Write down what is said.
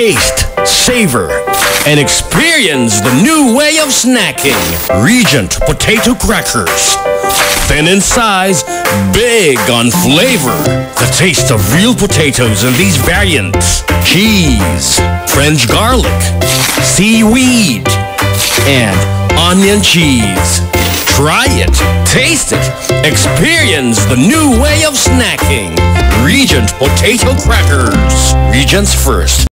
Taste, savor, and experience the new way of snacking. Regent Potato Crackers. Thin in size, big on flavor. The taste of real potatoes in these variants. Cheese, French garlic, seaweed, and onion cheese. Try it, taste it, experience the new way of snacking. Regent Potato Crackers. Regents first.